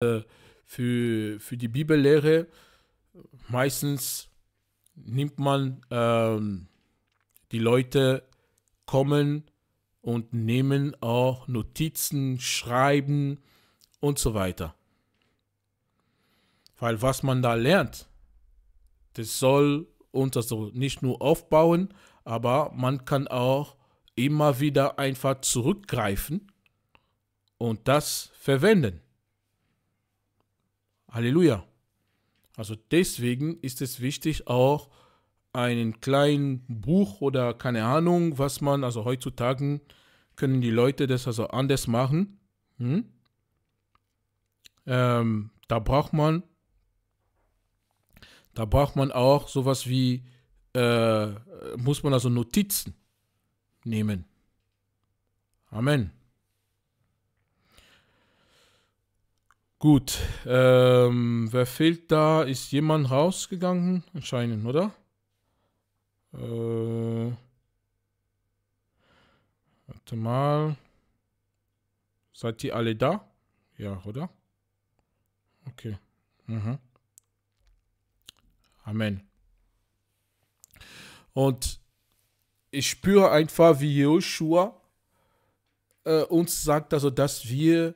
äh, für, für die Bibellehre meistens nimmt man ähm, die Leute kommen und nehmen auch Notizen, schreiben und so weiter. Weil was man da lernt, das soll uns also nicht nur aufbauen, aber man kann auch immer wieder einfach zurückgreifen und das verwenden. Halleluja. Also deswegen ist es wichtig auch einen kleinen Buch oder keine Ahnung, was man, also heutzutage können die Leute das also anders machen. Hm? Ähm, da braucht man, da braucht man auch sowas wie, äh, muss man also Notizen nehmen. Amen. Gut, ähm, wer fehlt da? Ist jemand rausgegangen? Anscheinend, oder? Äh, warte mal. Seid ihr alle da? Ja, oder? Okay. Mhm. Amen. Und ich spüre einfach, wie Joshua äh, uns sagt, also dass wir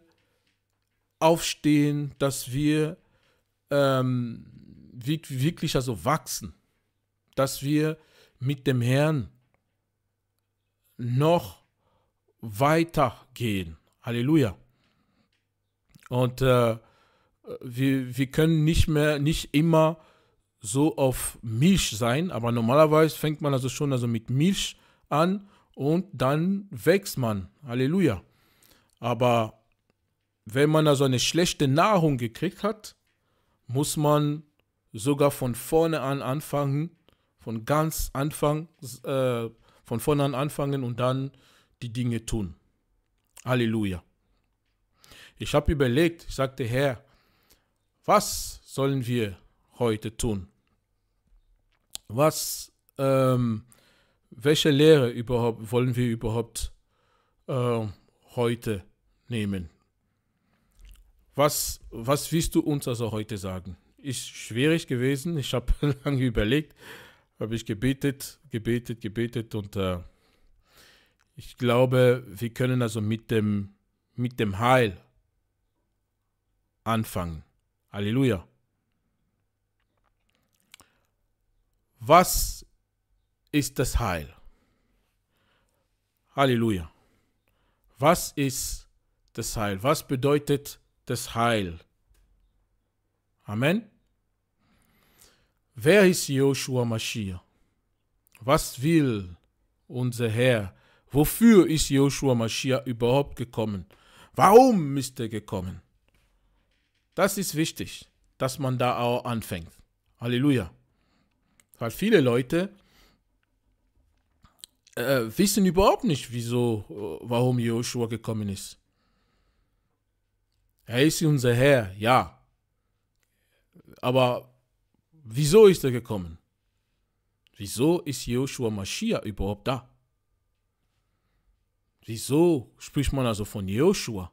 aufstehen, dass wir ähm, wirklich also wachsen, dass wir mit dem Herrn noch weiter gehen. Halleluja. Und äh, wir, wir können nicht mehr, nicht immer so auf Milch sein, aber normalerweise fängt man also schon also mit Milch an und dann wächst man. Halleluja. Aber wenn man also eine schlechte Nahrung gekriegt hat, muss man sogar von vorne an anfangen, von ganz Anfang, äh, von vorne an anfangen und dann die Dinge tun. Halleluja. Ich habe überlegt, ich sagte, Herr, was sollen wir heute tun? Was, ähm, welche Lehre überhaupt wollen wir überhaupt äh, heute nehmen? Was, was willst du uns also heute sagen? Ist schwierig gewesen. Ich habe lange überlegt, habe ich gebetet, gebetet, gebetet und äh, ich glaube, wir können also mit dem, mit dem Heil anfangen. Halleluja. Was ist das Heil? Halleluja. Was ist das Heil? Was bedeutet das Heil. Amen. Wer ist Joshua Mashiach? Was will unser Herr? Wofür ist Joshua Mashiach überhaupt gekommen? Warum ist er gekommen? Das ist wichtig, dass man da auch anfängt. Halleluja. Weil viele Leute äh, wissen überhaupt nicht, wieso, äh, warum Joshua gekommen ist. Er ist unser Herr, ja. Aber wieso ist er gekommen? Wieso ist Joshua Mashiach überhaupt da? Wieso spricht man also von Joshua?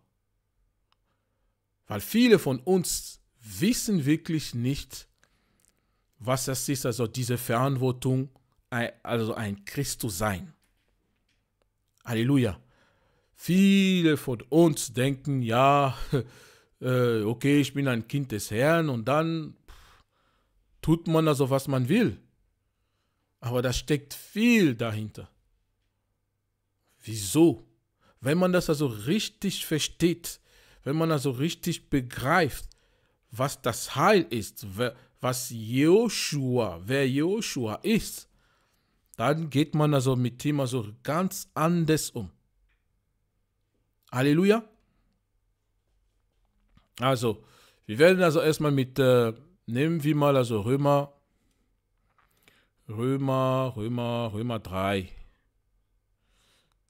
Weil viele von uns wissen wirklich nicht, was es ist, also diese Verantwortung, also ein Christus sein. Halleluja. Viele von uns denken, ja, äh, okay, ich bin ein Kind des Herrn und dann tut man also, was man will. Aber da steckt viel dahinter. Wieso? Wenn man das also richtig versteht, wenn man also richtig begreift, was das Heil ist, was Joshua, wer Joshua ist, dann geht man also mit ihm also ganz anders um. Halleluja. Also, wir werden also erstmal mit, äh, nehmen wir mal also Römer, Römer, Römer, Römer 3.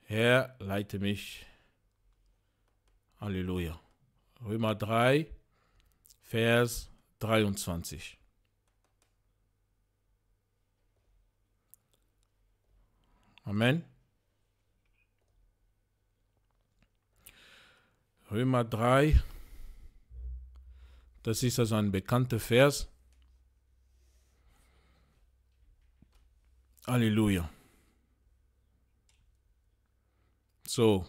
Herr, leite mich. Halleluja. Römer 3, Vers 23. Amen. Römer 3, Das ist also ein bekannter Vers. Halleluja. So,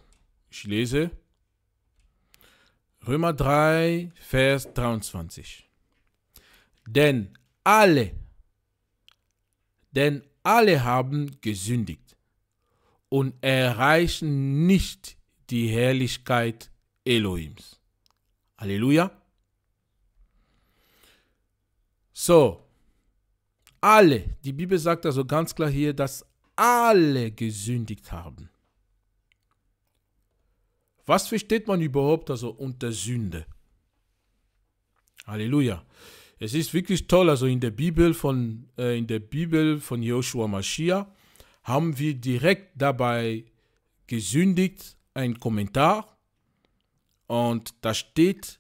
ich lese Römer 3, Vers 23. Denn alle, denn alle haben gesündigt und erreichen nicht die Herrlichkeit Elohims. Halleluja. So, alle, die Bibel sagt also ganz klar hier, dass alle gesündigt haben. Was versteht man überhaupt also unter Sünde? Halleluja. Es ist wirklich toll, also in der Bibel von, äh, in der Bibel von Joshua Mashiach haben wir direkt dabei gesündigt ein Kommentar und da steht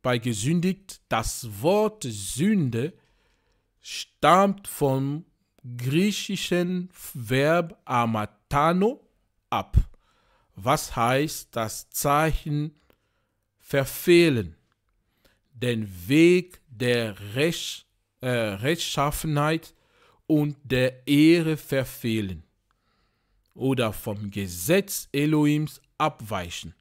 bei gesündigt, das Wort Sünde stammt vom griechischen Verb amatano ab, was heißt das Zeichen verfehlen, den Weg der Recht, äh, Rechtschaffenheit und der Ehre verfehlen oder vom Gesetz Elohims abweichen.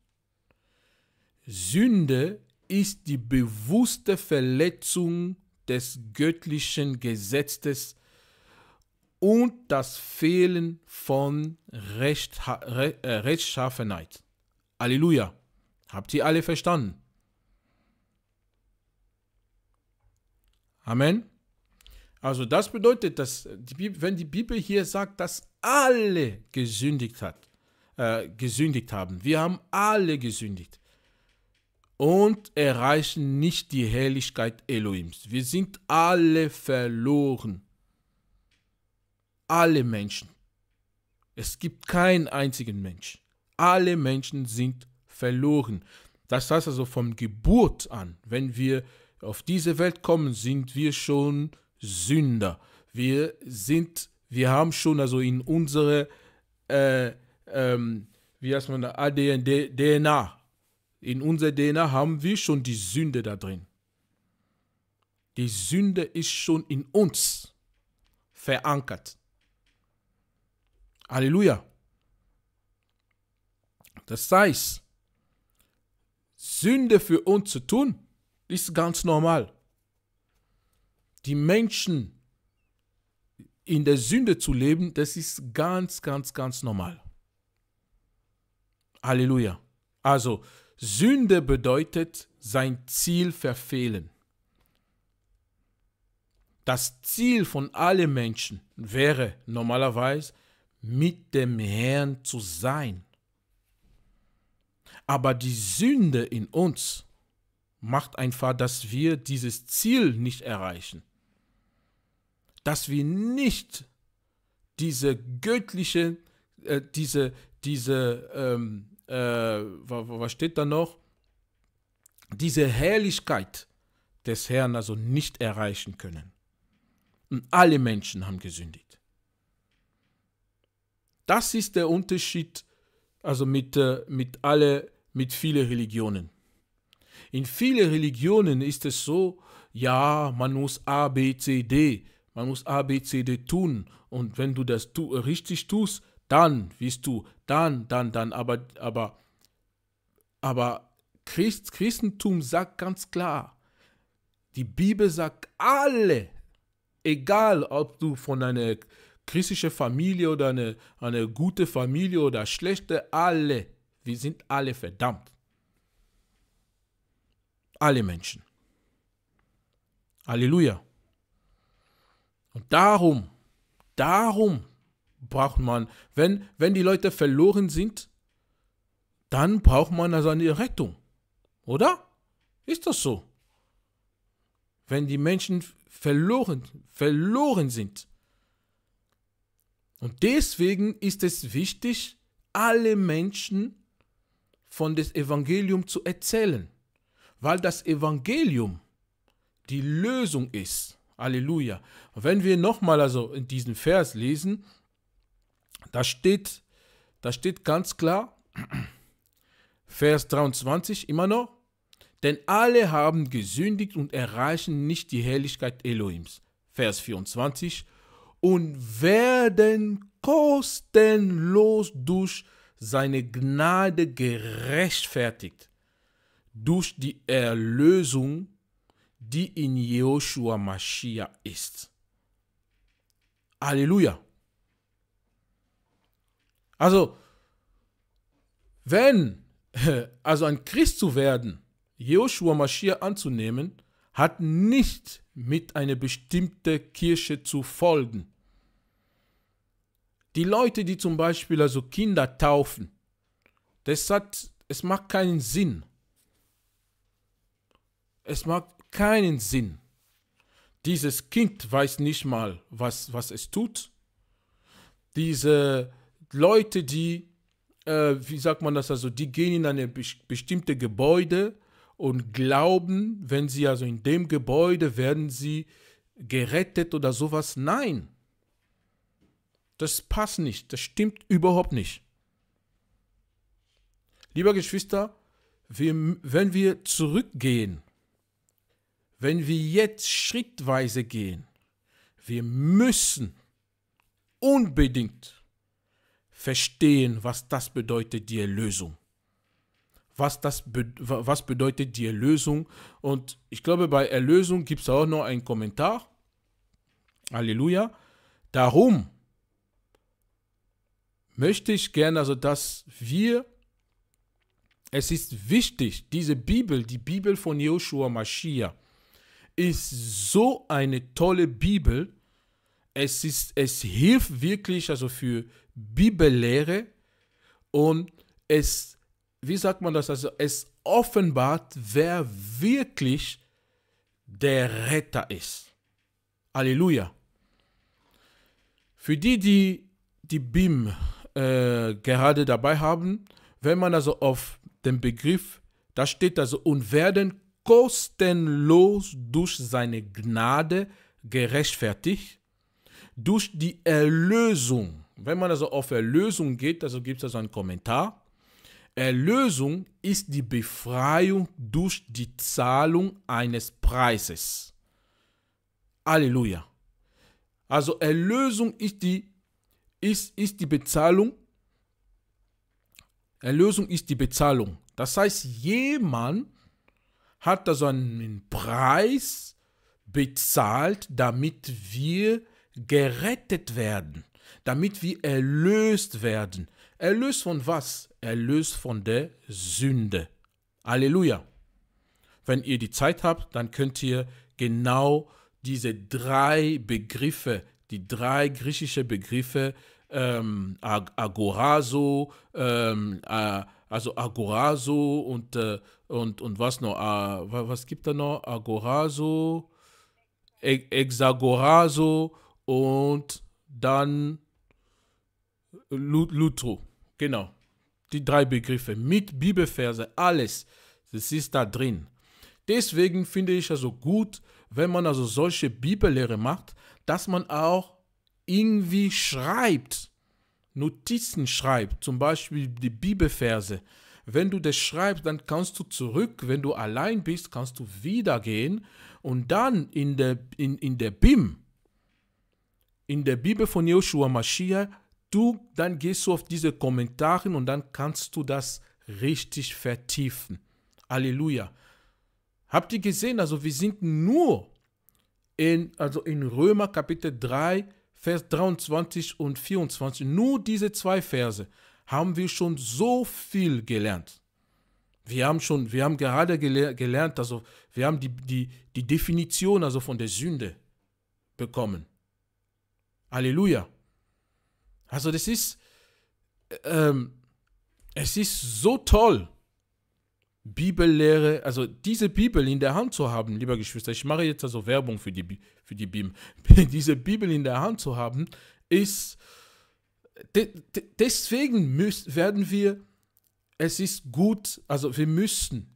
Sünde ist die bewusste Verletzung des göttlichen Gesetzes und das Fehlen von Recht, Re, äh, Rechtschaffenheit. Halleluja. Habt ihr alle verstanden? Amen. Also das bedeutet, dass die wenn die Bibel hier sagt, dass alle gesündigt hat, äh, gesündigt haben, wir haben alle gesündigt und erreichen nicht die Herrlichkeit Elohims. Wir sind alle verloren. Alle Menschen. Es gibt keinen einzigen Mensch. Alle Menschen sind verloren. Das heißt also von Geburt an, wenn wir auf diese Welt kommen, sind wir schon Sünder. Wir sind, wir haben schon also in unsere, äh, ähm, wie heißt man, ADN, DNA, in unserer DNA haben wir schon die Sünde da drin. Die Sünde ist schon in uns verankert. Halleluja. Das heißt, Sünde für uns zu tun, ist ganz normal die Menschen in der Sünde zu leben, das ist ganz, ganz, ganz normal. Halleluja. Also, Sünde bedeutet sein Ziel verfehlen. Das Ziel von allen Menschen wäre normalerweise, mit dem Herrn zu sein. Aber die Sünde in uns macht einfach, dass wir dieses Ziel nicht erreichen dass wir nicht diese göttliche, äh, diese, diese, ähm, äh, was steht da noch? Diese Herrlichkeit des Herrn also nicht erreichen können. Und alle Menschen haben gesündigt. Das ist der Unterschied also mit, äh, mit, alle, mit vielen Religionen. In vielen Religionen ist es so, ja, man muss A, B, C, D man muss A, B, C, D tun. Und wenn du das tu, richtig tust, dann wirst du, dann, dann, dann. Aber, aber, aber Christ, Christentum sagt ganz klar, die Bibel sagt alle, egal ob du von einer christlichen Familie oder eine, eine gute Familie oder schlechte, alle, wir sind alle verdammt. Alle Menschen. Halleluja. Und darum, darum braucht man, wenn, wenn die Leute verloren sind, dann braucht man also eine Rettung. Oder? Ist das so? Wenn die Menschen verloren, verloren sind. Und deswegen ist es wichtig, alle Menschen von dem Evangelium zu erzählen, weil das Evangelium die Lösung ist Halleluja. Wenn wir nochmal also in diesen Vers lesen, da steht, da steht ganz klar, Vers 23 immer noch, Denn alle haben gesündigt und erreichen nicht die Herrlichkeit Elohims. Vers 24. Und werden kostenlos durch seine Gnade gerechtfertigt, durch die Erlösung, die in Joshua Mashiach ist. Halleluja. Also, wenn, also ein Christ zu werden, Joshua Mashiach anzunehmen, hat nicht mit einer bestimmten Kirche zu folgen. Die Leute, die zum Beispiel also Kinder taufen, das hat, es macht keinen Sinn. Es macht keinen Sinn. Dieses Kind weiß nicht mal, was, was es tut. Diese Leute, die, äh, wie sagt man das, also die gehen in eine bestimmte Gebäude und glauben, wenn sie also in dem Gebäude werden sie gerettet oder sowas. Nein. Das passt nicht. Das stimmt überhaupt nicht. Lieber Geschwister, wir, wenn wir zurückgehen, wenn wir jetzt schrittweise gehen, wir müssen unbedingt verstehen, was das bedeutet, die Erlösung. Was, das be was bedeutet die Erlösung? Und ich glaube, bei Erlösung gibt es auch noch einen Kommentar. Halleluja. Darum möchte ich gerne, also dass wir, es ist wichtig, diese Bibel, die Bibel von Joshua Mashiach, ist so eine tolle Bibel. Es, ist, es hilft wirklich also für Bibellehre und es, wie sagt man das, also es offenbart, wer wirklich der Retter ist. Halleluja. Für die, die die BIM äh, gerade dabei haben, wenn man also auf den Begriff, da steht also, und werden kostenlos durch seine Gnade gerechtfertigt, durch die Erlösung. Wenn man also auf Erlösung geht, also gibt es also einen Kommentar. Erlösung ist die Befreiung durch die Zahlung eines Preises. Halleluja. Also Erlösung ist die, ist, ist die Bezahlung. Erlösung ist die Bezahlung. Das heißt, jemand hat also einen Preis bezahlt, damit wir gerettet werden, damit wir erlöst werden. Erlöst von was? Erlöst von der Sünde. Halleluja. Wenn ihr die Zeit habt, dann könnt ihr genau diese drei Begriffe, die drei griechische Begriffe, ähm, Agorazo, ähm, äh, also Agorazo und, äh, und, und was noch, äh, was gibt da noch? Agorazo, e Exagorazo und dann Lutro. Genau. Die drei Begriffe mit Bibelverse, alles, das ist da drin. Deswegen finde ich also gut, wenn man also solche Bibellehre macht, dass man auch irgendwie schreibt Notizen schreibt, zum Beispiel die Bibelverse, wenn du das schreibst, dann kannst du zurück, wenn du allein bist, kannst du wieder gehen und dann in der, in, in der BIM, in der Bibel von Joshua Mashiach, du, dann gehst du auf diese Kommentare und dann kannst du das richtig vertiefen. Halleluja. Habt ihr gesehen, also wir sind nur in, also in Römer Kapitel 3, Vers 23 und 24, nur diese zwei Verse, haben wir schon so viel gelernt. Wir haben schon, wir haben gerade gelernt, also wir haben die, die, die Definition also von der Sünde bekommen. Halleluja. Also das ist, ähm, es ist so toll, Bibellehre, also diese Bibel in der Hand zu haben, lieber Geschwister, ich mache jetzt also Werbung für die, für die Bibel, diese Bibel in der Hand zu haben, ist, de, de, deswegen müssen, werden wir, es ist gut, also wir müssen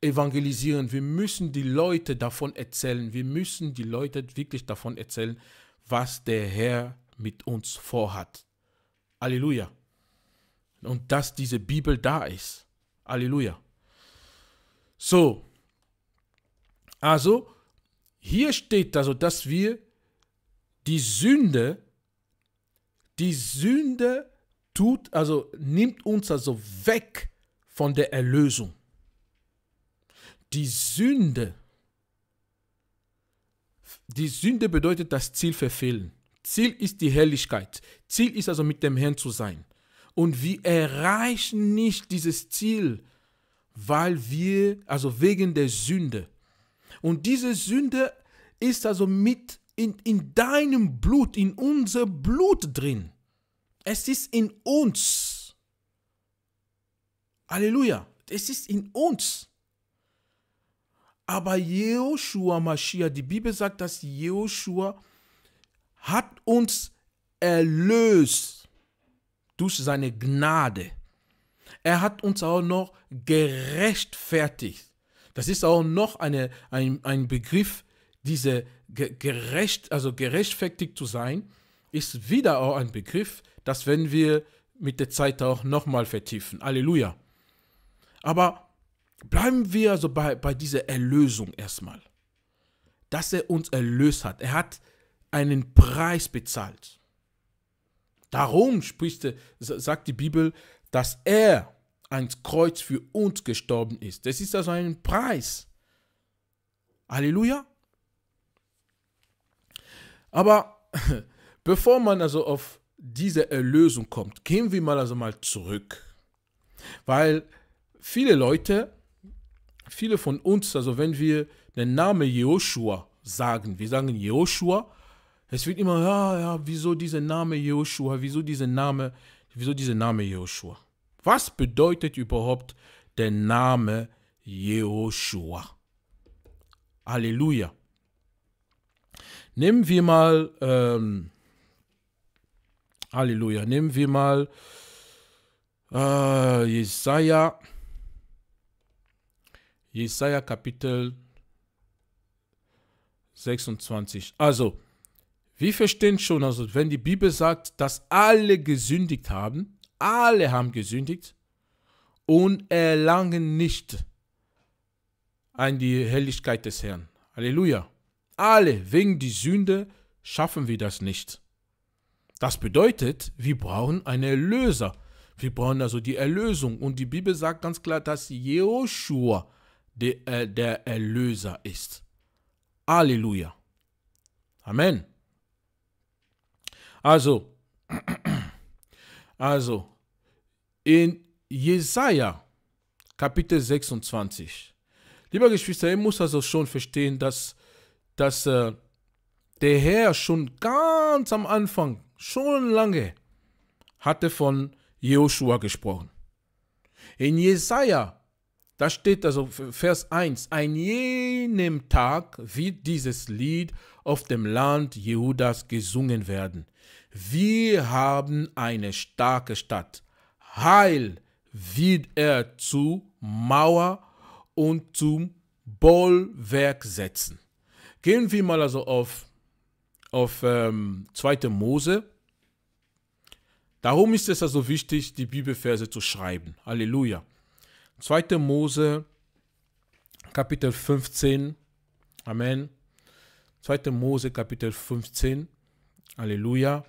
evangelisieren, wir müssen die Leute davon erzählen, wir müssen die Leute wirklich davon erzählen, was der Herr mit uns vorhat. Halleluja. Und dass diese Bibel da ist. Halleluja. So. Also, hier steht also, dass wir die Sünde, die Sünde tut, also nimmt uns also weg von der Erlösung. Die Sünde, die Sünde bedeutet das Ziel verfehlen. Ziel ist die Herrlichkeit. Ziel ist also mit dem Herrn zu sein. Und wir erreichen nicht dieses Ziel, weil wir, also wegen der Sünde. Und diese Sünde ist also mit in, in deinem Blut, in unser Blut drin. Es ist in uns. Halleluja. Es ist in uns. Aber Jehoshua Mashiach, die Bibel sagt, dass Jehoshua hat uns erlöst durch seine Gnade. Er hat uns auch noch gerechtfertigt. Das ist auch noch eine, ein, ein Begriff, diese gerecht, also gerechtfertigt zu sein, ist wieder auch ein Begriff, das werden wir mit der Zeit auch nochmal vertiefen. Halleluja. Aber bleiben wir also bei, bei dieser Erlösung erstmal. Dass er uns erlöst hat. Er hat einen Preis bezahlt. Darum spricht, sagt die Bibel, dass er ans Kreuz für uns gestorben ist. Das ist also ein Preis. Halleluja. Aber bevor man also auf diese Erlösung kommt, gehen wir mal also mal zurück. Weil viele Leute, viele von uns, also wenn wir den Namen Joshua sagen, wir sagen Joshua, es wird immer, ja, ja, wieso dieser Name Joshua, wieso dieser Name, wieso dieser Name Joshua? Was bedeutet überhaupt der Name Joshua? Halleluja. Nehmen wir mal ähm, Halleluja. Nehmen wir mal äh, Jesaja. Jesaja Kapitel 26. Also, wir verstehen schon, also wenn die Bibel sagt, dass alle gesündigt haben, alle haben gesündigt und erlangen nicht an die Helligkeit des Herrn. Halleluja. Alle wegen die Sünde schaffen wir das nicht. Das bedeutet, wir brauchen einen Erlöser. Wir brauchen also die Erlösung. Und die Bibel sagt ganz klar, dass Joshua der, äh, der Erlöser ist. Halleluja. Amen. Also, also, in Jesaja, Kapitel 26, lieber Geschwister, ihr muss also schon verstehen, dass, dass äh, der Herr schon ganz am Anfang schon lange hatte von Joshua gesprochen. In Jesaja, da steht also Vers 1, an jenem Tag wird dieses Lied auf dem Land Jehudas gesungen werden. Wir haben eine starke Stadt. Heil wird er zu Mauer und zum Bollwerk setzen. Gehen wir mal also auf, auf ähm, 2. Mose, Darum ist es also wichtig, die Bibelverse zu schreiben. Halleluja. 2. Mose, Kapitel 15. Amen. 2. Mose, Kapitel 15. Halleluja.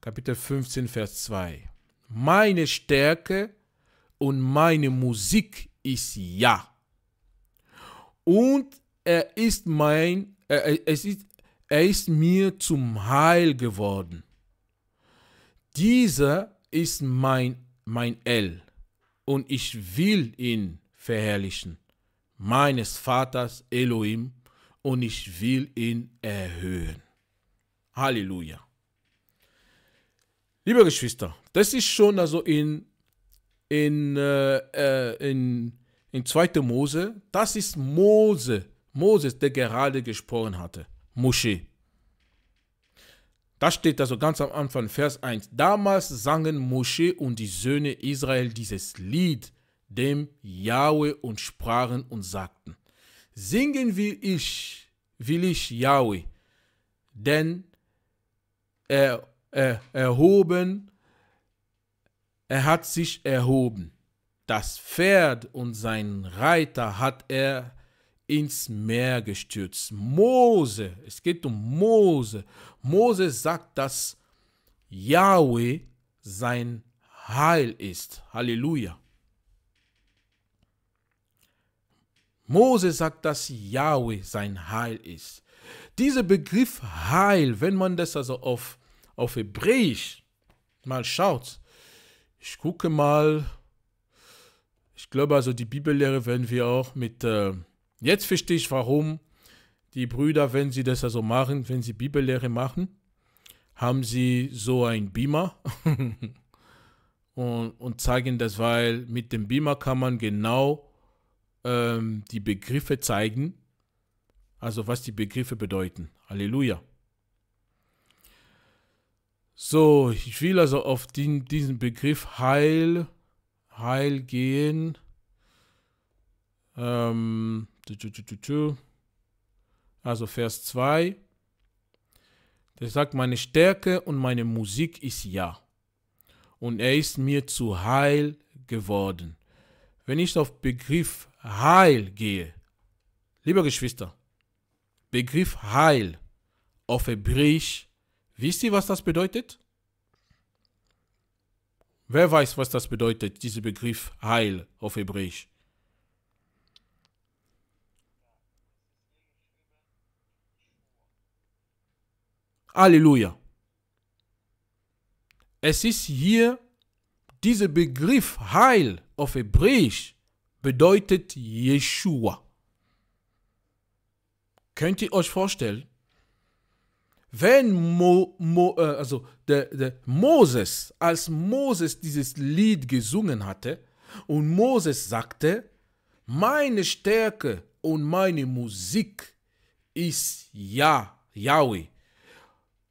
Kapitel 15, Vers 2. Meine Stärke und meine Musik ist Ja. Und er ist mein, er, es ist, er ist mir zum Heil geworden. Dieser ist mein, mein El und ich will ihn verherrlichen, meines Vaters Elohim, und ich will ihn erhöhen. Halleluja. Liebe Geschwister, das ist schon also in, in, äh, äh in, in 2. Mose, das ist Mose, Moses, der gerade gesprochen hatte, Moschee. Da steht also ganz am Anfang, Vers 1. Damals sangen Mosche und die Söhne Israel dieses Lied dem Yahweh und sprachen und sagten, Singen will ich, will ich Yahweh, denn er, er erhoben, er hat sich erhoben. das Pferd und sein Reiter hat er ins Meer gestürzt. Mose, es geht um Mose. Mose sagt, dass Yahweh sein Heil ist. Halleluja. Mose sagt, dass Yahweh sein Heil ist. Dieser Begriff Heil, wenn man das also auf, auf Hebräisch mal schaut, ich gucke mal, ich glaube also die Bibellehre werden wir auch mit, äh, jetzt verstehe ich warum die Brüder, wenn sie das also machen, wenn sie Bibellehre machen, haben sie so ein Beamer und, und zeigen das, weil mit dem Beamer kann man genau ähm, die Begriffe zeigen, also was die Begriffe bedeuten. Halleluja. So, ich will also auf den, diesen Begriff Heil, Heil gehen. Ähm, also Vers 2. Der sagt, meine Stärke und meine Musik ist ja. Und er ist mir zu Heil geworden. Wenn ich auf Begriff Heil gehe, lieber Geschwister, Begriff Heil auf Hebräisch, wisst ihr, was das bedeutet? Wer weiß, was das bedeutet, dieser Begriff Heil auf Hebräisch? Halleluja. Es ist hier dieser Begriff Heil auf Hebräisch bedeutet Jeshua. Könnt ihr euch vorstellen? Wenn Mo, Mo, äh, also der, der Moses, als Moses dieses Lied gesungen hatte und Moses sagte, meine Stärke und meine Musik ist Ja, Yahweh.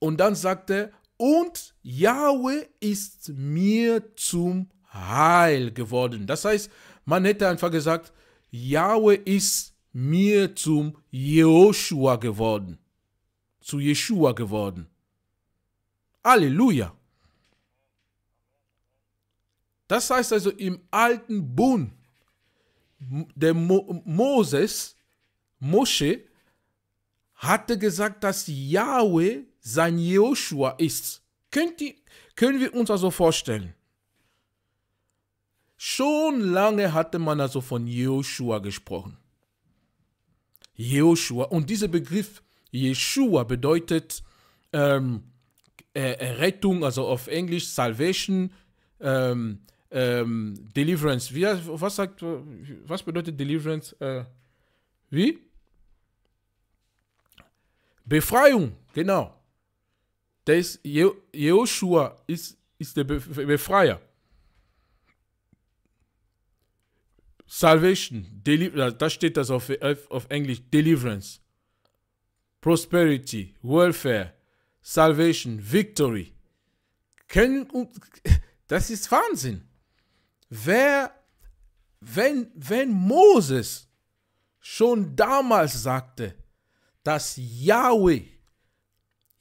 Und dann sagte, und Yahweh ist mir zum Heil geworden. Das heißt, man hätte einfach gesagt, Yahweh ist mir zum Joshua geworden. Zu Jeshua geworden. Halleluja. Das heißt also im alten Bund, der Mo Moses, Mosche, hatte gesagt, dass Yahweh sein Joshua ist. Könnt ihr, können wir uns also vorstellen? Schon lange hatte man also von Joshua gesprochen. Joshua. Und dieser Begriff Yeshua bedeutet ähm, Rettung, also auf Englisch Salvation, ähm, ähm, Deliverance. Wie, was, sagt, was bedeutet Deliverance? Äh, wie? Befreiung, genau. Der ist, Joshua ist, ist der Befreier. Salvation, da steht das auf, auf Englisch, Deliverance, Prosperity, Welfare, Salvation, Victory. Das ist Wahnsinn. Wer, wenn, wenn Moses schon damals sagte, dass Yahweh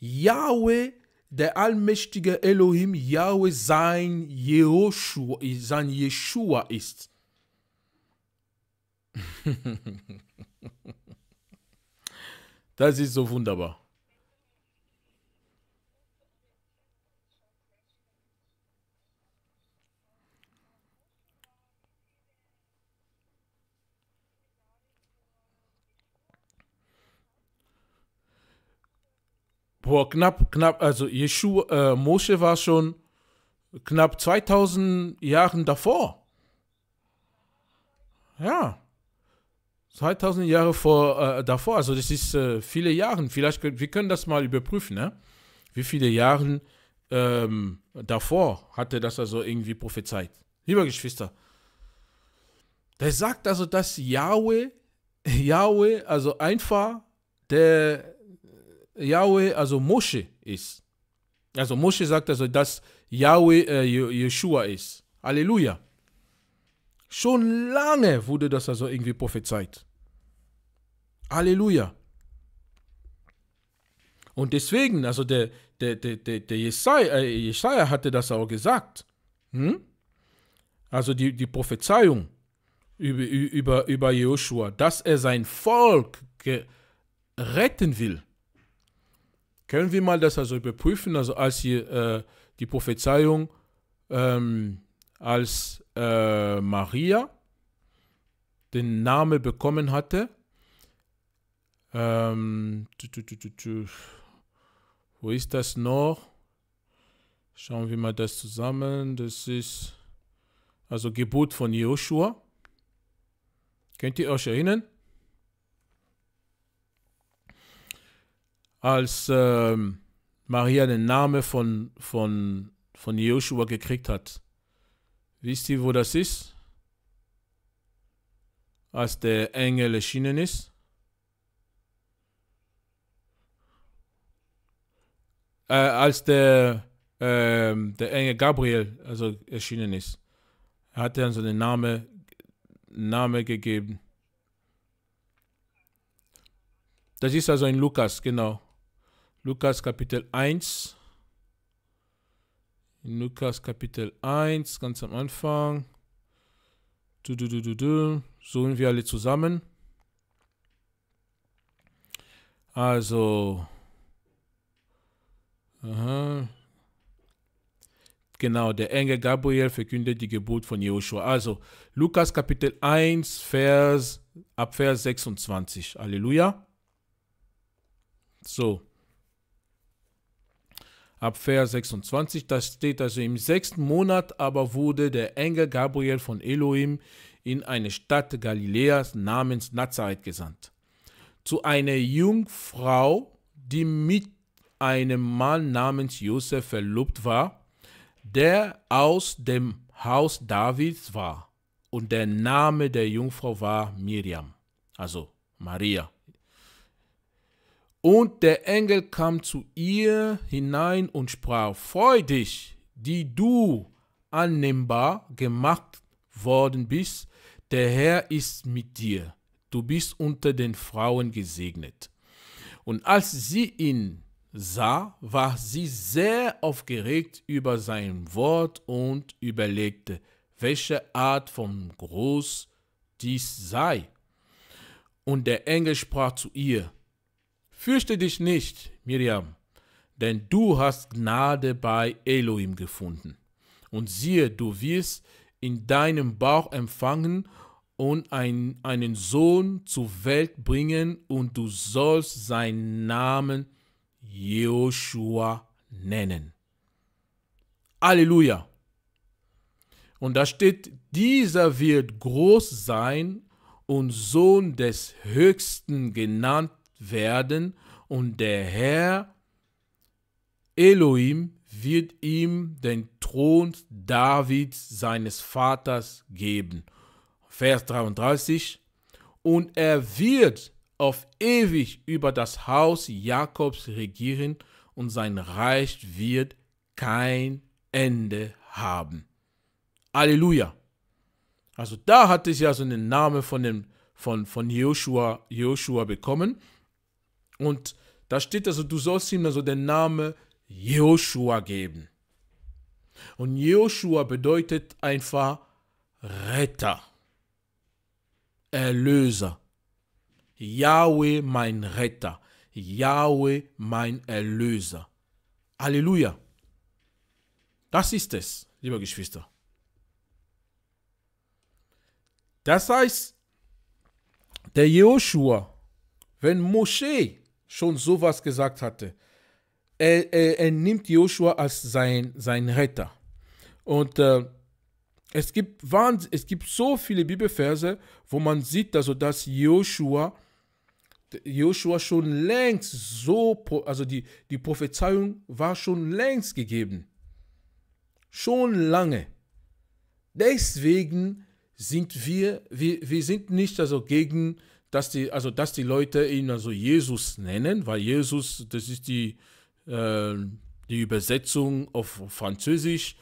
Yahweh, der allmächtige Elohim, Yahweh sein Jehoshua, sein Yeshua ist. das ist so wunderbar. Boah, knapp, knapp, also Yeshua, äh, Moshe war schon knapp 2000 Jahren davor. Ja. 2000 Jahre vor, äh, davor, also das ist äh, viele Jahre. Vielleicht, wir können das mal überprüfen, ne? wie viele Jahre ähm, davor hatte das also irgendwie prophezeit. Lieber Geschwister, der sagt also, dass Yahweh, Yahweh, also einfach der Yahweh, also Mosche ist. Also Mosche sagt also, dass Yahweh äh, Yeshua ist. Halleluja. Schon lange wurde das also irgendwie prophezeit. Halleluja. Und deswegen, also der, der, der, der, der Jesaja, äh, Jesaja hatte das auch gesagt. Hm? also die, die Prophezeiung über, über, über Joshua, dass er sein Volk retten will. Können wir mal das also überprüfen, also als hier äh, die Prophezeiung ähm, als äh, Maria den Namen bekommen hatte. Ähm, wo ist das noch? Schauen wir mal das zusammen. Das ist also Geburt von Joshua. Könnt ihr euch erinnern? Als ähm, Maria den Namen von, von, von Joshua gekriegt hat. Wisst ihr, wo das ist? Als der Engel erschienen ist? Äh, als der, äh, der Engel Gabriel also erschienen ist. Er hat dann so den Namen Name gegeben. Das ist also in Lukas, genau. Lukas Kapitel 1. In Lukas Kapitel 1, ganz am Anfang. Du, du, du, du, du. Suchen wir alle zusammen. Also. Aha. Genau, der Engel Gabriel verkündet die Geburt von Joshua. Also, Lukas Kapitel 1, Vers, ab Vers 26. Halleluja. So. Ab Vers 26, das steht also im sechsten Monat, aber wurde der Engel Gabriel von Elohim in eine Stadt Galiläas namens Nazareth gesandt. Zu einer Jungfrau, die mit einem Mann namens Josef verlobt war der aus dem Haus Davids war. Und der Name der Jungfrau war Miriam, also Maria. Und der Engel kam zu ihr hinein und sprach, Freu dich, die du annehmbar gemacht worden bist, der Herr ist mit dir, du bist unter den Frauen gesegnet. Und als sie ihn sah, war sie sehr aufgeregt über sein Wort und überlegte, welche Art von Groß dies sei. Und der Engel sprach zu ihr, Fürchte dich nicht, Miriam, denn du hast Gnade bei Elohim gefunden. Und siehe, du wirst in deinem Bauch empfangen und ein, einen Sohn zur Welt bringen, und du sollst seinen Namen Joshua nennen. Halleluja. Und da steht, dieser wird groß sein und Sohn des Höchsten genannt werden und der Herr Elohim wird ihm den Thron Davids seines Vaters geben. Vers 33. Und er wird auf ewig über das Haus Jakobs regieren und sein Reich wird kein Ende haben. Halleluja. Also da hatte sie also den Namen von, von, von Joshua, Joshua bekommen. Und da steht also, du sollst ihm also den Namen Joshua geben. Und Joshua bedeutet einfach Retter, Erlöser. Yahweh mein Retter, Yahweh mein Erlöser. Halleluja. Das ist es, liebe Geschwister. Das heißt, der Joshua, wenn Mosche schon sowas gesagt hatte, er, er, er nimmt Joshua als sein, sein Retter. Und äh, es, gibt, es gibt so viele Bibelverse, wo man sieht, also, dass Joshua Joshua schon längst so, also die, die Prophezeiung war schon längst gegeben. Schon lange. Deswegen sind wir, wir, wir sind nicht also gegen, dass die, also dass die Leute ihn also Jesus nennen, weil Jesus, das ist die, äh, die Übersetzung auf Französisch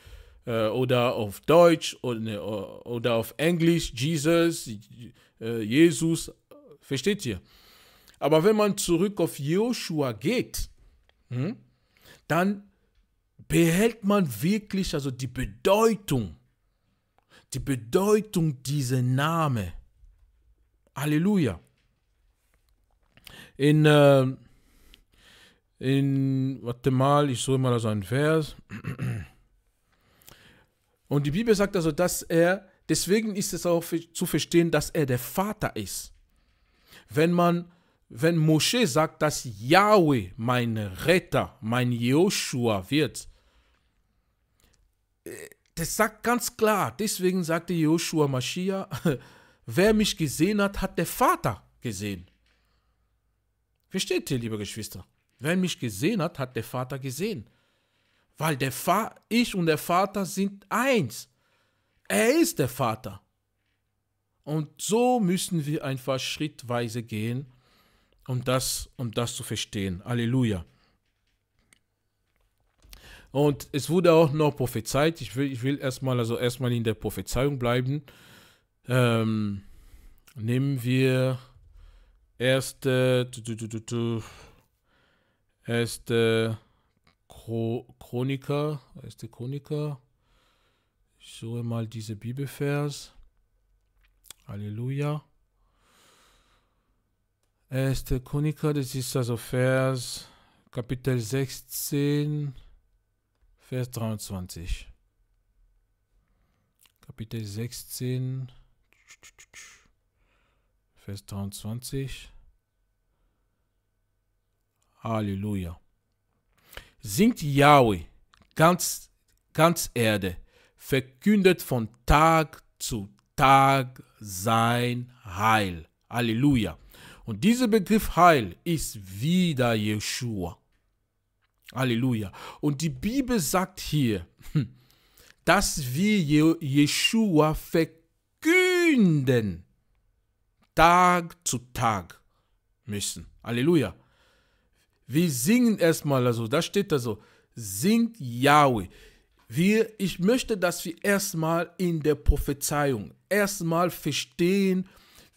äh, oder auf Deutsch oder, oder auf Englisch, Jesus, äh, Jesus, versteht ihr? Aber wenn man zurück auf Joshua geht, hm, dann behält man wirklich also die Bedeutung die Bedeutung dieser Name. Halleluja. In, äh, in, warte mal, ich suche mal so einen Vers. Und die Bibel sagt also, dass er, deswegen ist es auch zu verstehen, dass er der Vater ist. Wenn man, wenn Mosche sagt, dass Yahweh mein Retter, mein Joshua wird, äh, das sagt ganz klar, deswegen sagte Joshua Mashiach, wer mich gesehen hat, hat der Vater gesehen. Versteht ihr, liebe Geschwister? Wer mich gesehen hat, hat der Vater gesehen. Weil der Fa ich und der Vater sind eins. Er ist der Vater. Und so müssen wir einfach schrittweise gehen, um das, um das zu verstehen. Halleluja. Und es wurde auch noch prophezeit. Ich will, ich will erstmal, also erstmal in der Prophezeiung bleiben. Ähm, nehmen wir erste, erste Chroniker, erste Chroniker. Ich suche mal diese Bibelvers. Halleluja. Erste Chroniker, das ist also Vers Kapitel 16, Vers 23. Kapitel 16, Vers 23. Halleluja singt Yahweh, ganz, ganz Erde, verkündet von Tag zu Tag sein Heil. Halleluja. Und dieser Begriff Heil ist wieder Jeshua. Halleluja. Und die Bibel sagt hier, dass wir Jeshua verkünden, Tag zu Tag müssen. Halleluja. Wir singen erstmal, also da steht da so, singt Yahweh. Wir, ich möchte, dass wir erstmal in der Prophezeiung erstmal verstehen,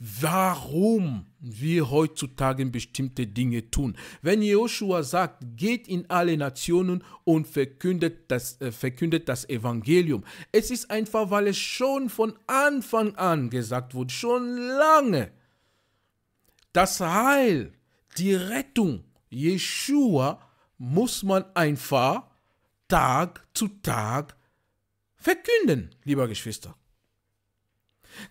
warum wir heutzutage bestimmte Dinge tun. Wenn Joshua sagt, geht in alle Nationen und verkündet das, äh, verkündet das Evangelium, es ist einfach, weil es schon von Anfang an gesagt wurde, schon lange, das Heil, die Rettung, Jeshua muss man einfach Tag zu Tag verkünden, lieber Geschwister.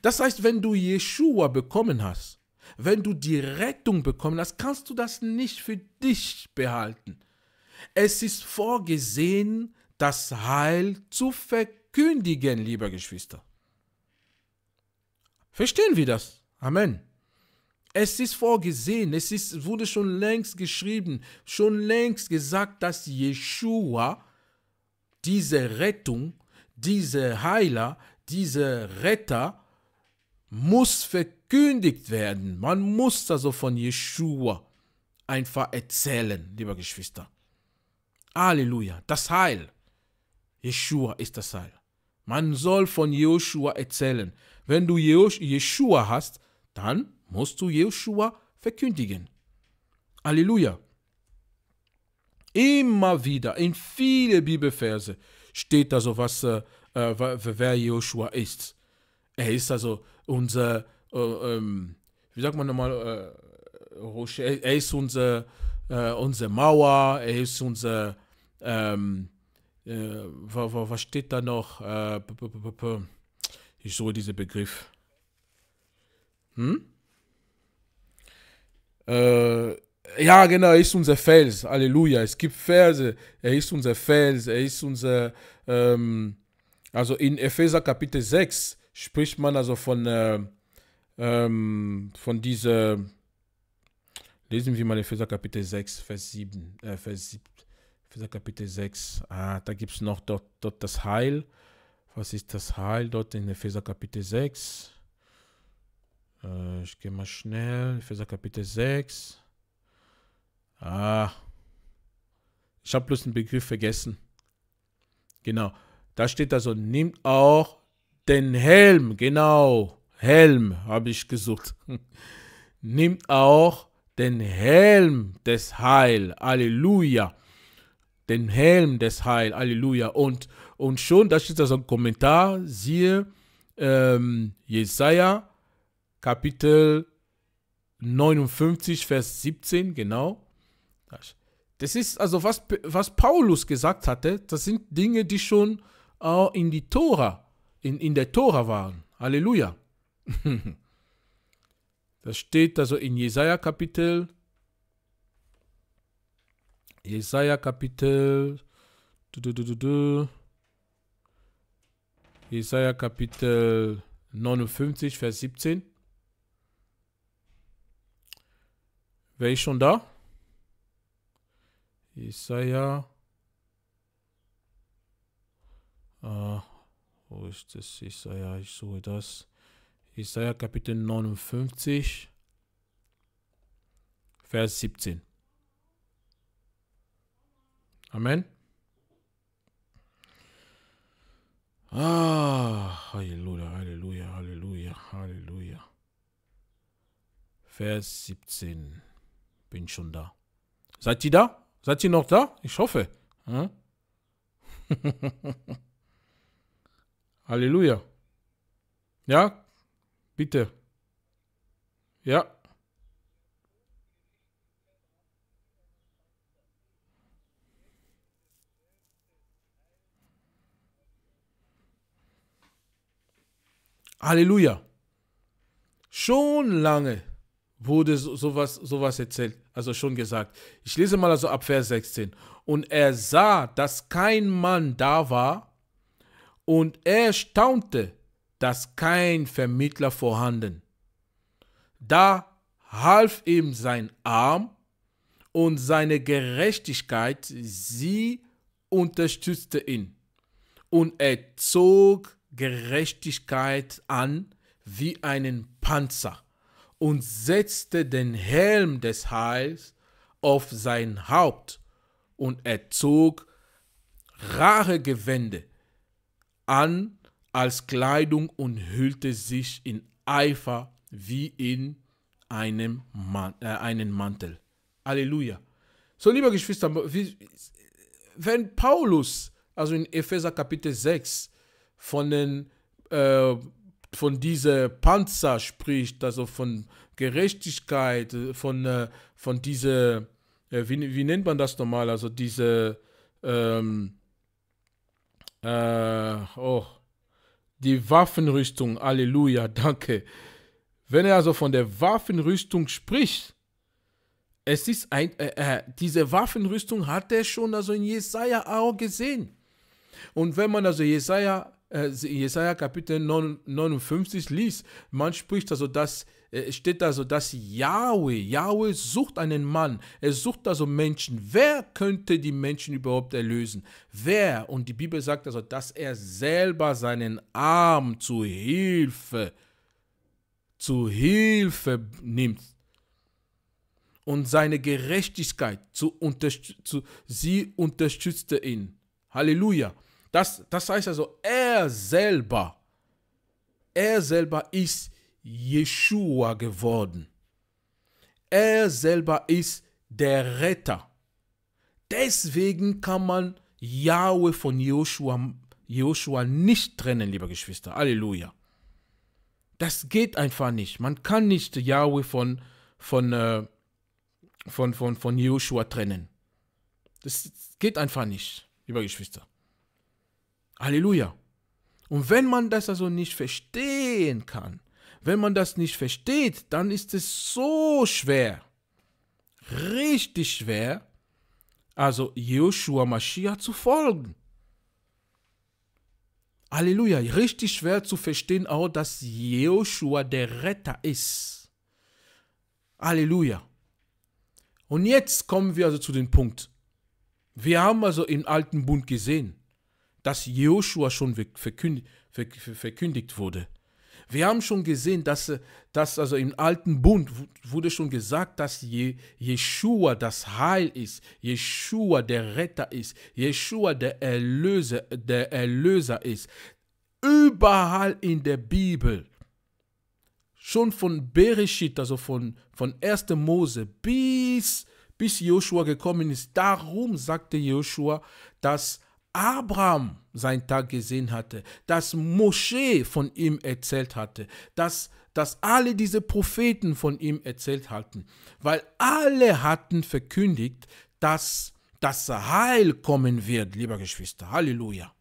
Das heißt, wenn du Jeshua bekommen hast, wenn du die Rettung bekommen hast, kannst du das nicht für dich behalten. Es ist vorgesehen, das Heil zu verkündigen, lieber Geschwister. Verstehen wir das? Amen. Es ist vorgesehen, es ist, wurde schon längst geschrieben, schon längst gesagt, dass Jeshua diese Rettung, diese Heiler, diese Retter muss verkündigt werden. Man muss also von Jeshua einfach erzählen, lieber Geschwister. Halleluja, das Heil. Jeshua ist das Heil. Man soll von Joshua erzählen. Wenn du Jeshua hast, dann musst du Joshua verkündigen. Halleluja. Immer wieder in viele Bibelverse steht also, was, äh, wer Joshua ist. Er ist also unser, äh, ähm, wie sagt man nochmal, äh, er ist unser, äh, unsere Mauer, er ist unser, ähm, äh, was steht da noch? Äh, ich suche diesen Begriff. Hm? Äh, ja, genau, er ist unser Fels. Halleluja. Es gibt Verse. Er ist unser Fels. Er ist unser. Ähm, also in Epheser Kapitel 6 spricht man also von, äh, ähm, von dieser. Lesen wir mal Epheser Kapitel 6, Vers 7. Äh, Vers 7. Epheser Kapitel 6. Ah, da gibt es noch dort, dort das Heil. Was ist das Heil dort in Epheser Kapitel 6? Äh, ich gehe mal schnell. Epheser Kapitel 6. Ah. Ich habe bloß einen Begriff vergessen. Genau. Da steht also, nimmt auch den Helm. Genau. Helm habe ich gesucht. nimmt auch den Helm des Heil. Halleluja. Den Helm des Heil. Halleluja. Und, und schon, da steht also ein Kommentar. Siehe, ähm, Jesaja, Kapitel 59, Vers 17, genau. Das ist also, was, was Paulus gesagt hatte, das sind Dinge, die schon auch in die Tora, in, in der Tora waren. Halleluja. Das steht also in Jesaja Kapitel, Jesaja Kapitel, du, du, du, du, Jesaja Kapitel 59, Vers 17. Wer ist schon da? Jesaja. Ah, wo ist das? Jesaja, ich suche das. Jesaja Kapitel 59, Vers 17. Amen. Ah, Halleluja, Halleluja, Halleluja, Halleluja. Vers 17 bin schon da. Seid ihr da? Seid ihr noch da? Ich hoffe. Hm? Halleluja. Ja, bitte. Ja. Halleluja. Schon lange wurde sowas, sowas erzählt, also schon gesagt. Ich lese mal also ab Vers 16. Und er sah, dass kein Mann da war, und er staunte, dass kein Vermittler vorhanden. Da half ihm sein Arm und seine Gerechtigkeit, sie unterstützte ihn. Und er zog Gerechtigkeit an wie einen Panzer und setzte den Helm des Heils auf sein Haupt und er zog rare Gewände an als Kleidung und hüllte sich in Eifer wie in einem Man äh, einen Mantel. Halleluja. So, liebe Geschwister, wenn Paulus, also in Epheser Kapitel 6, von den äh, von dieser Panzer spricht, also von Gerechtigkeit, von, äh, von dieser, äh, wie, wie nennt man das normal, also diese, ähm, äh, oh, die Waffenrüstung, Halleluja, danke. Wenn er also von der Waffenrüstung spricht, es ist ein, äh, äh, diese Waffenrüstung hat er schon also in Jesaja auch gesehen. Und wenn man also Jesaja äh, Jesaja Kapitel 59 liest, man spricht also, dass äh, steht also, dass Yahweh, Yahweh sucht einen Mann, er sucht also Menschen. Wer könnte die Menschen überhaupt erlösen? Wer? Und die Bibel sagt also, dass er selber seinen Arm zu Hilfe, zu Hilfe nimmt und seine Gerechtigkeit zu, zu sie unterstützte ihn. Halleluja. Das, das heißt also, er selber, er selber ist Jeshua geworden. Er selber ist der Retter. Deswegen kann man Yahweh von Joshua, Joshua nicht trennen, liebe Geschwister. Halleluja. Das geht einfach nicht. Man kann nicht Yahweh von, von, äh, von, von, von Joshua trennen. Das geht einfach nicht, liebe Geschwister. Halleluja. Und wenn man das also nicht verstehen kann, wenn man das nicht versteht, dann ist es so schwer, richtig schwer, also Joshua Mashiach zu folgen. Halleluja, richtig schwer zu verstehen auch, dass Joshua der Retter ist. Halleluja. Und jetzt kommen wir also zu dem Punkt. Wir haben also im alten Bund gesehen, dass Joshua schon verkündigt, verkündigt wurde. Wir haben schon gesehen, dass, dass also im alten Bund wurde schon gesagt, dass Je, Jeshua das Heil ist, Jeshua der Retter ist, Jeshua der Erlöser, der Erlöser ist. Überall in der Bibel, schon von Bereshit, also von, von 1. Mose bis, bis Joshua gekommen ist, darum sagte Joshua, dass Abraham seinen Tag gesehen hatte, dass Moschee von ihm erzählt hatte, dass, dass alle diese Propheten von ihm erzählt hatten, weil alle hatten verkündigt, dass das Heil kommen wird, lieber Geschwister. Halleluja.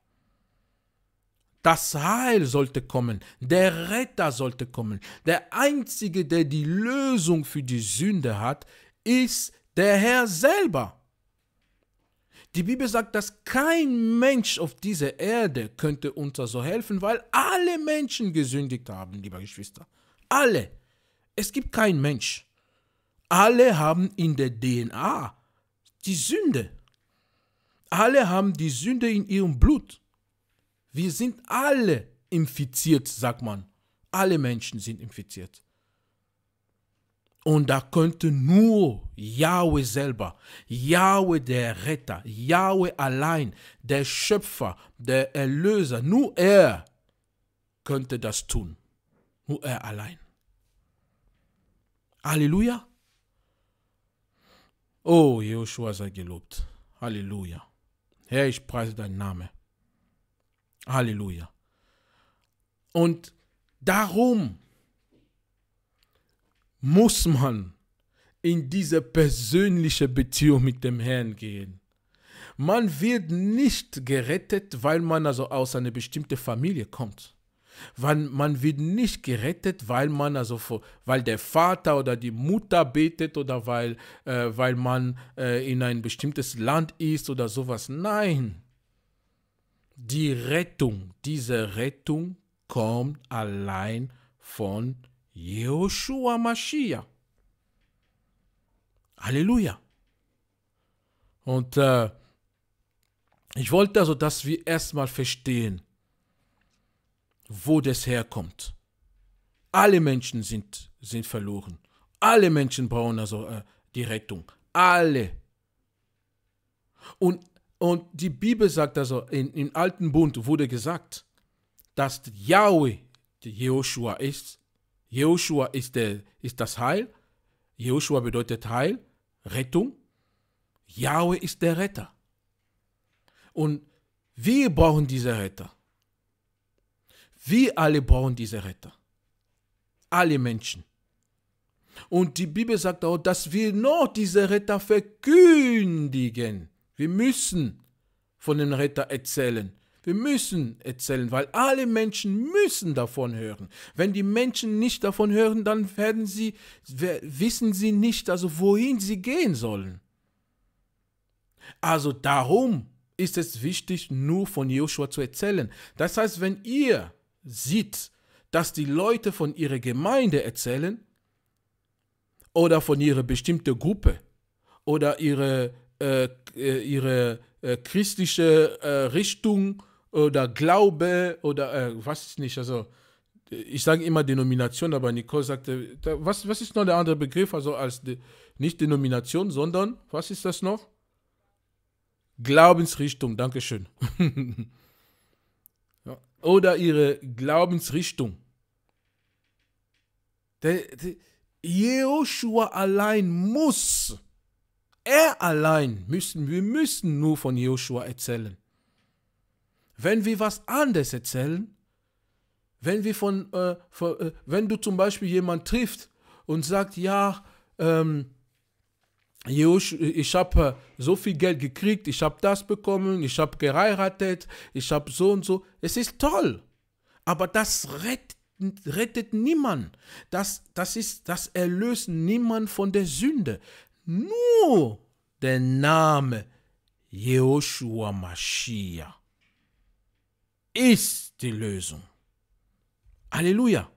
Das Heil sollte kommen, der Retter sollte kommen. Der Einzige, der die Lösung für die Sünde hat, ist der Herr selber. Die Bibel sagt, dass kein Mensch auf dieser Erde könnte uns so helfen, weil alle Menschen gesündigt haben, lieber Geschwister. Alle. Es gibt keinen Mensch. Alle haben in der DNA die Sünde. Alle haben die Sünde in ihrem Blut. Wir sind alle infiziert, sagt man. Alle Menschen sind infiziert. Und da könnte nur Yahweh selber, Yahweh der Retter, Yahweh allein, der Schöpfer, der Erlöser, nur er könnte das tun. Nur er allein. Halleluja. Oh, Joshua sei gelobt. Halleluja. Herr, ich preise deinen Namen. Halleluja. Und darum muss man in diese persönliche Beziehung mit dem Herrn gehen. Man wird nicht gerettet, weil man also aus einer bestimmten Familie kommt. Man wird nicht gerettet, weil man also weil der Vater oder die Mutter betet oder weil, äh, weil man äh, in ein bestimmtes Land ist oder sowas. Nein. Die Rettung, diese Rettung kommt allein von Joshua Mashiach. Halleluja. Und äh, ich wollte also, dass wir erstmal verstehen, wo das herkommt. Alle Menschen sind, sind verloren. Alle Menschen brauchen also äh, die Rettung. Alle. Und, und die Bibel sagt also, in, im alten Bund wurde gesagt, dass Yahweh der Joshua ist. Joshua ist, der, ist das Heil. Joshua bedeutet Heil, Rettung. Yahweh ist der Retter. Und wir brauchen diese Retter. Wir alle brauchen diese Retter. Alle Menschen. Und die Bibel sagt auch, dass wir noch diese Retter verkündigen. Wir müssen von dem Retter erzählen. Wir müssen erzählen, weil alle Menschen müssen davon hören. Wenn die Menschen nicht davon hören, dann werden sie, wissen sie nicht, also wohin sie gehen sollen. Also darum ist es wichtig, nur von Joshua zu erzählen. Das heißt, wenn ihr sieht, dass die Leute von ihrer Gemeinde erzählen oder von ihrer bestimmten Gruppe oder ihre, äh, äh, ihre äh, christliche äh, Richtung oder Glaube oder äh, was ist nicht, also ich sage immer Denomination, aber Nicole sagte, was, was ist noch der andere Begriff, also als de, nicht Denomination, sondern was ist das noch? Glaubensrichtung, Dankeschön. oder ihre Glaubensrichtung. Der, Joshua allein muss, er allein müssen, wir müssen nur von Joshua erzählen. Wenn wir was anderes erzählen, wenn wir von, äh, von äh, wenn du zum Beispiel jemand trifft und sagt, ja, ähm, ich habe äh, so viel Geld gekriegt, ich habe das bekommen, ich habe geheiratet, ich habe so und so. Es ist toll, aber das rettet, rettet niemand. Das, das, ist, das erlöst niemand von der Sünde. Nur der Name Joshua Mashiach ist die Lösung. Halleluja.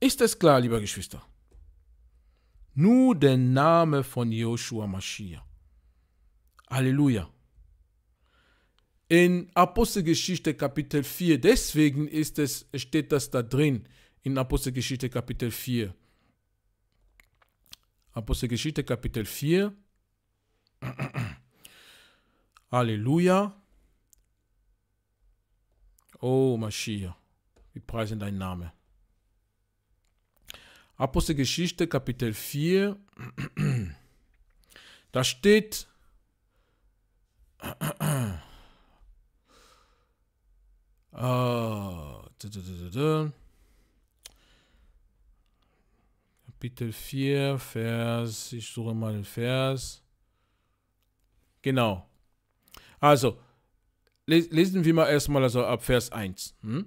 Ist es klar, lieber Geschwister? Nur der Name von Joshua Mashiach. Halleluja. In Apostelgeschichte Kapitel 4, deswegen ist es, steht das da drin, in Apostelgeschichte Kapitel 4. Apostelgeschichte Kapitel 4. Halleluja. Oh Mashiach, wir preisen deinen Namen. Apostelgeschichte Kapitel 4, da steht, Ah, Kapitel 4, Vers, ich suche mal den Vers. Genau. Also, lesen wir mal erstmal also ab Vers 1. Hm?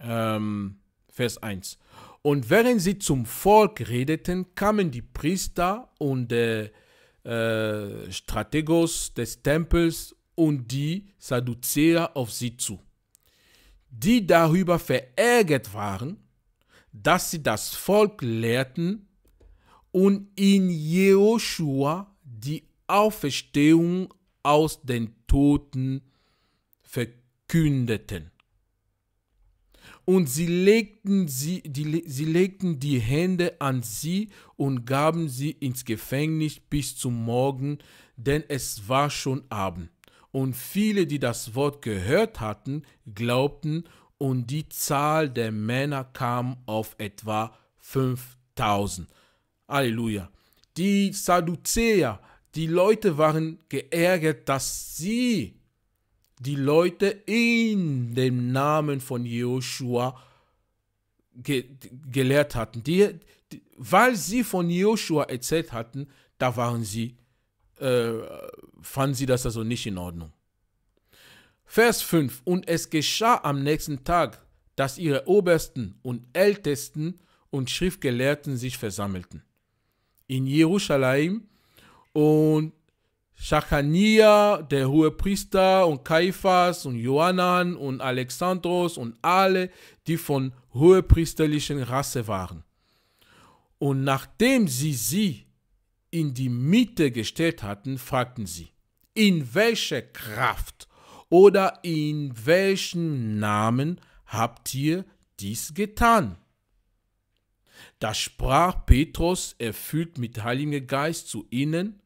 Ähm, Vers 1. Und während sie zum Volk redeten, kamen die Priester und der äh, Strategos des Tempels und die Sadduzäer auf sie zu, die darüber verärgert waren, dass sie das Volk lehrten und in Jehoshua die Auferstehung aus den Toten verkündeten. Und sie legten, sie, die, sie legten die Hände an sie und gaben sie ins Gefängnis bis zum Morgen, denn es war schon Abend. Und viele, die das Wort gehört hatten, glaubten, und die Zahl der Männer kam auf etwa 5000. Halleluja. Die Sadduzäer, die Leute waren geärgert, dass sie die Leute in dem Namen von Joshua ge gelehrt hatten. Die, die, weil sie von Joshua erzählt hatten, da waren sie, äh, fanden sie das also nicht in Ordnung. Vers 5. Und es geschah am nächsten Tag, dass ihre Obersten und Ältesten und Schriftgelehrten sich versammelten. In Jerusalem und Schachania, der hohe Priester und Kaiphas und Johannan und Alexandros und alle, die von hohepriesterlichen Rasse waren. Und nachdem sie sie in die Mitte gestellt hatten, fragten sie, in welcher Kraft oder in welchen Namen habt ihr dies getan? Da sprach Petrus, erfüllt mit Heiligen Geist, zu ihnen,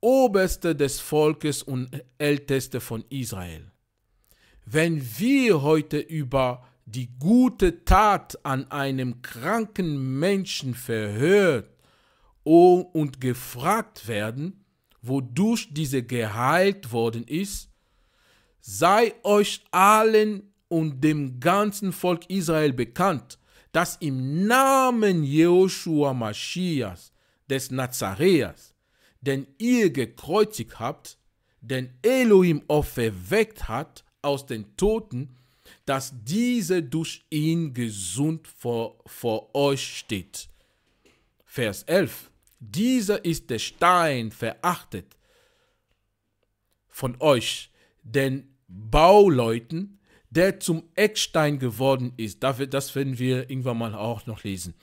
Oberste des Volkes und Älteste von Israel. Wenn wir heute über die gute Tat an einem kranken Menschen verhört und gefragt werden, wodurch diese geheilt worden ist, sei euch allen und dem ganzen Volk Israel bekannt, dass im Namen Jehoshua Maschias des Nazareas den ihr gekreuzigt habt, den Elohim auferweckt hat aus den Toten, dass diese durch ihn gesund vor, vor euch steht. Vers 11. Dieser ist der Stein verachtet von euch, den Bauleuten, der zum Eckstein geworden ist. Das werden wir irgendwann mal auch noch lesen.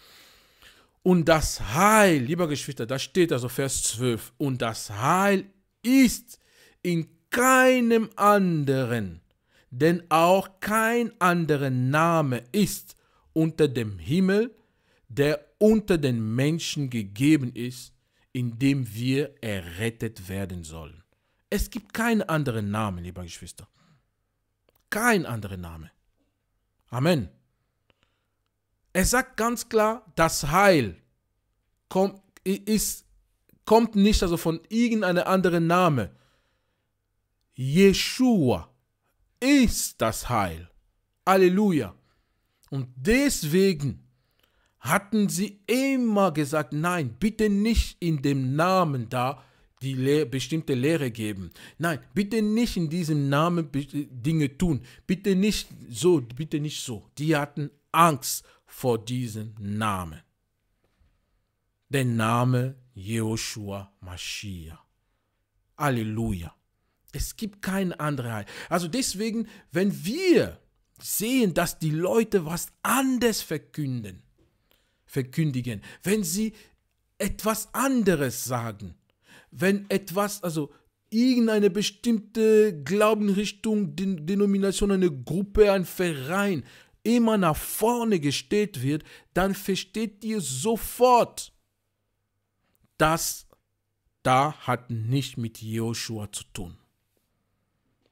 Und das Heil, lieber Geschwister, da steht also Vers 12, und das Heil ist in keinem anderen, denn auch kein anderer Name ist unter dem Himmel, der unter den Menschen gegeben ist, in dem wir errettet werden sollen. Es gibt keinen anderen Namen, lieber Geschwister. Kein anderer Name. Amen. Er sagt ganz klar, das Heil kommt, ist, kommt nicht also von irgendeinem anderen Namen. Jeshua ist das Heil. Halleluja. Und deswegen hatten sie immer gesagt, nein, bitte nicht in dem Namen da die Lehr bestimmte Lehre geben. Nein, bitte nicht in diesem Namen Dinge tun. Bitte nicht so, bitte nicht so. Die hatten Angst vor diesem Namen. Der Name Joshua Mashiach. Halleluja. Es gibt keine andere Heil. Also deswegen, wenn wir sehen, dass die Leute was anderes verkünden, verkündigen, wenn sie etwas anderes sagen, wenn etwas, also irgendeine bestimmte Glaubenrichtung, Denomination, eine Gruppe, ein Verein immer nach vorne gestellt wird, dann versteht ihr sofort, dass da hat nicht mit Joshua zu tun.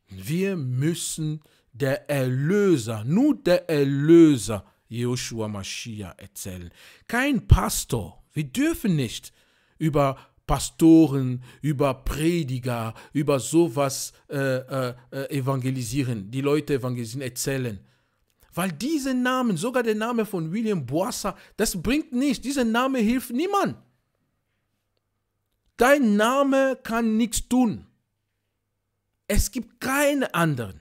Wir müssen der Erlöser, nur der Erlöser Joshua Mashiach erzählen. Kein Pastor. Wir dürfen nicht über Pastoren, über Prediger, über sowas äh, äh, äh, evangelisieren, die Leute evangelisieren, erzählen. Weil diese Namen, sogar der Name von William Boissa, das bringt nichts. Dieser Name hilft niemand. Dein Name kann nichts tun. Es gibt keinen anderen.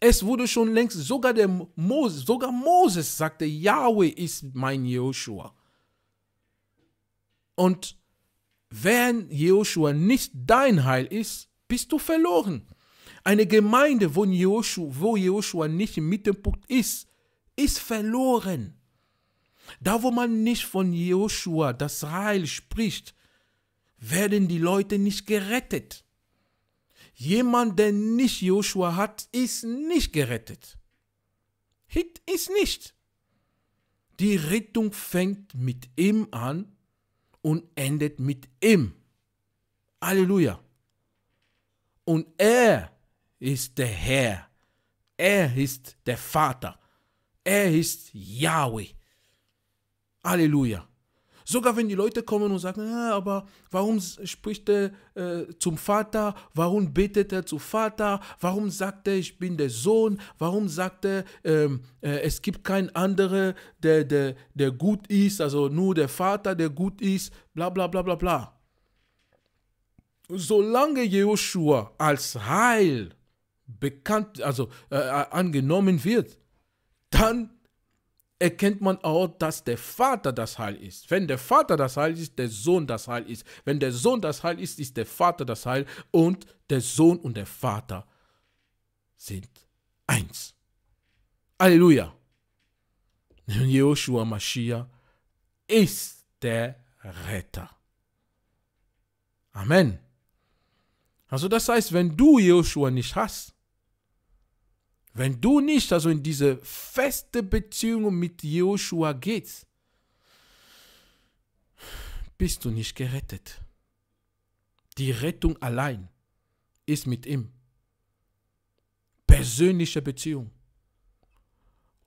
Es wurde schon längst, sogar der Moses, sogar Moses sagte, Yahweh ist mein Joshua. Und wenn Joshua nicht dein Heil ist, bist du verloren. Eine Gemeinde, wo Joshua, wo Joshua nicht im Mittelpunkt ist, ist verloren. Da, wo man nicht von Joshua das Heil spricht, werden die Leute nicht gerettet. Jemand, der nicht Joshua hat, ist nicht gerettet. Hit ist nicht. Die Rettung fängt mit ihm an und endet mit ihm. Halleluja. Und er ist der Herr. Er ist der Vater. Er ist Yahweh. Halleluja. Sogar wenn die Leute kommen und sagen, ja, aber warum spricht er äh, zum Vater? Warum betet er zum Vater? Warum sagt er, ich bin der Sohn? Warum sagt er, ähm, äh, es gibt keinen anderen, der, der, der gut ist, also nur der Vater, der gut ist, bla bla bla bla bla. Solange Joshua als Heil bekannt, also äh, angenommen wird, dann erkennt man auch, dass der Vater das Heil ist. Wenn der Vater das Heil ist, der Sohn das Heil ist. Wenn der Sohn das Heil ist, ist der Vater das Heil und der Sohn und der Vater sind eins. Halleluja. Joshua Mashiach ist der Retter. Amen. Also das heißt, wenn du Joshua nicht hast, wenn du nicht also in diese feste Beziehung mit Joshua gehst, bist du nicht gerettet. Die Rettung allein ist mit ihm. Persönliche Beziehung.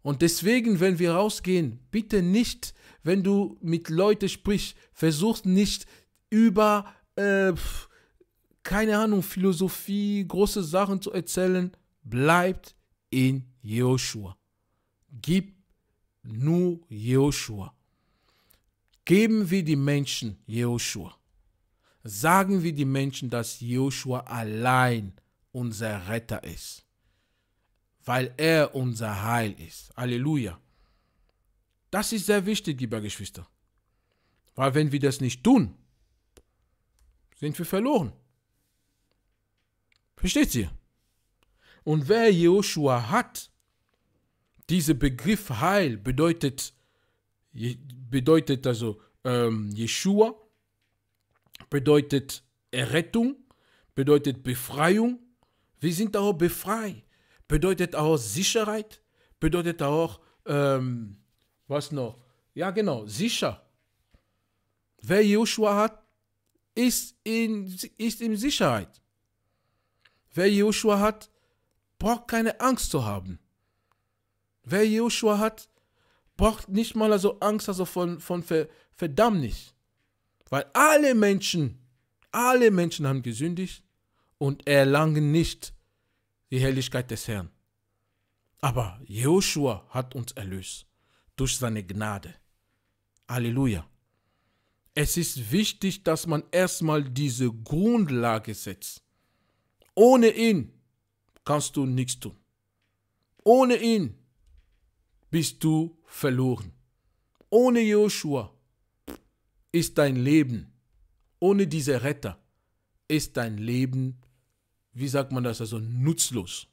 Und deswegen, wenn wir rausgehen, bitte nicht, wenn du mit Leuten sprichst, versuch nicht über, äh, keine Ahnung, Philosophie, große Sachen zu erzählen. Bleibt in Joshua. Gib nur Joshua. Geben wir die Menschen Joshua. Sagen wir die Menschen, dass Joshua allein unser Retter ist. Weil er unser Heil ist. Halleluja. Das ist sehr wichtig, liebe Geschwister. Weil wenn wir das nicht tun, sind wir verloren. Versteht ihr? Und wer Joshua hat, dieser Begriff Heil bedeutet, bedeutet also ähm, Jeshua, bedeutet Errettung, bedeutet Befreiung. Wir sind auch befreit. Bedeutet auch Sicherheit, bedeutet auch, ähm, was noch? Ja, genau, sicher. Wer Joshua hat, ist in, ist in Sicherheit. Wer Joshua hat, braucht keine Angst zu haben. Wer Joshua hat, braucht nicht mal also Angst also von, von Verdammnis. Weil alle Menschen, alle Menschen haben gesündigt und erlangen nicht die Herrlichkeit des Herrn. Aber Joshua hat uns erlöst durch seine Gnade. Halleluja. Es ist wichtig, dass man erstmal diese Grundlage setzt. Ohne ihn kannst du nichts tun. Ohne ihn bist du verloren. Ohne Joshua ist dein Leben, ohne diese Retter, ist dein Leben, wie sagt man das, also nutzlos.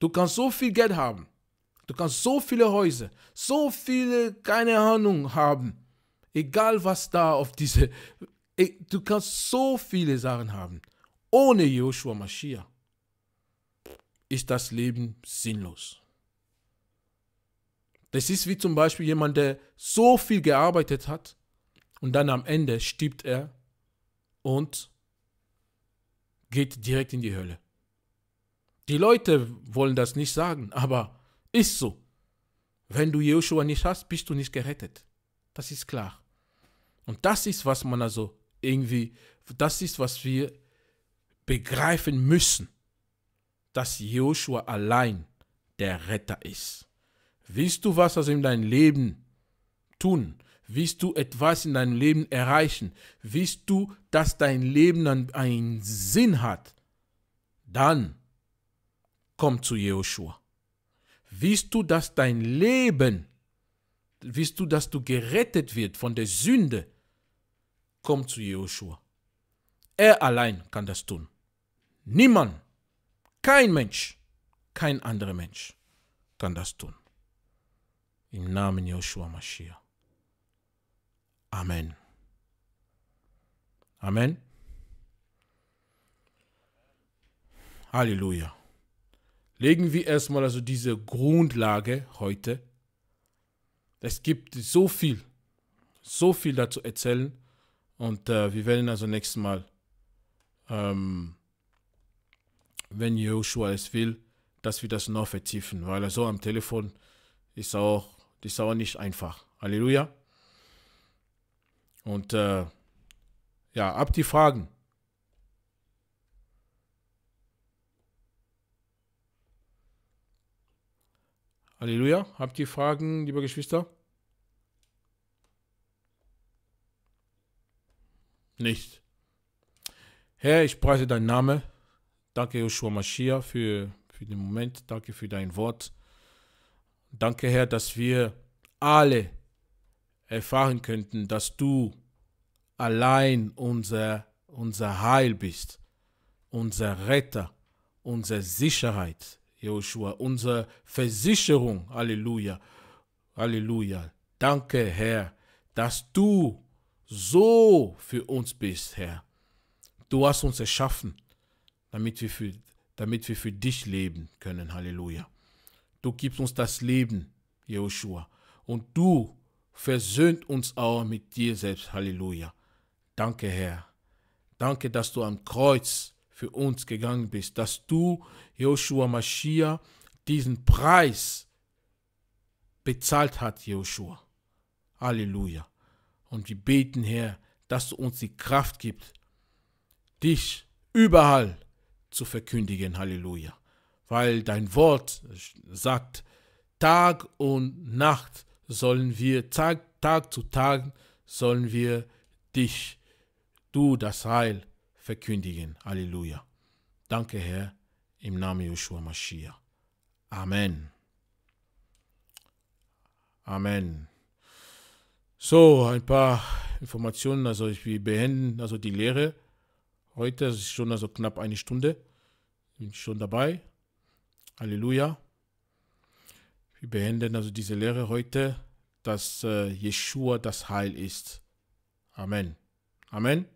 Du kannst so viel Geld haben, du kannst so viele Häuser, so viele, keine Ahnung haben, egal was da auf diese, du kannst so viele Sachen haben, ohne Joshua Mashiach ist das Leben sinnlos. Das ist wie zum Beispiel jemand, der so viel gearbeitet hat und dann am Ende stirbt er und geht direkt in die Hölle. Die Leute wollen das nicht sagen, aber ist so. Wenn du Joshua nicht hast, bist du nicht gerettet. Das ist klar. Und das ist, was man also irgendwie, das ist, was wir begreifen müssen, dass Joshua allein der Retter ist. Willst du was also in deinem Leben tun? Willst du etwas in deinem Leben erreichen? Willst du, dass dein Leben einen Sinn hat? Dann komm zu Joshua. Willst du, dass dein Leben, willst du, dass du gerettet wird von der Sünde? Komm zu Joshua. Er allein kann das tun. Niemand, kein Mensch, kein anderer Mensch kann das tun. Im Namen Joshua Mashiach. Amen. Amen. Halleluja. Legen wir erstmal also diese Grundlage heute. Es gibt so viel, so viel dazu erzählen und äh, wir werden also nächstes Mal, ähm, wenn Joshua es will, dass wir das noch vertiefen, weil so am Telefon ist auch, ist auch nicht einfach. Halleluja. Und äh, ja, ab die Fragen. Halleluja. Habt ihr Fragen, liebe Geschwister? Nicht. Herr, ich preise deinen Namen. Danke, Joshua Mashiach, für, für den Moment. Danke für dein Wort. Danke, Herr, dass wir alle erfahren könnten, dass du allein unser, unser Heil bist, unser Retter, unsere Sicherheit, Joshua, unsere Versicherung. Halleluja. Halleluja. Danke, Herr, dass du so für uns bist, Herr. Du hast uns erschaffen, damit wir für, damit wir für dich leben können. Halleluja. Du gibst uns das Leben, Joshua. Und du versöhnt uns auch mit dir selbst. Halleluja. Danke, Herr. Danke, dass du am Kreuz für uns gegangen bist, dass du, Joshua Mashiach, diesen Preis bezahlt hat, Joshua. Halleluja. Und wir beten, Herr, dass du uns die Kraft gibst, dich überall zu verkündigen. Halleluja. Weil dein Wort sagt, Tag und Nacht sollen wir Tag, Tag zu Tag sollen wir dich, du das Heil verkündigen. Halleluja. Danke, Herr, im Namen Joshua Mashiach. Amen. Amen. So, ein paar Informationen. Also, wir beenden also die Lehre. Heute ist schon also knapp eine Stunde. Bin schon dabei. Halleluja. Wir beenden also diese Lehre heute, dass äh, Jeshua das Heil ist. Amen. Amen.